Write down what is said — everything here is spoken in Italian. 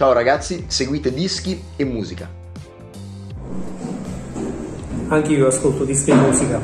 Ciao ragazzi, seguite dischi e musica. Anche io ascolto dischi e musica.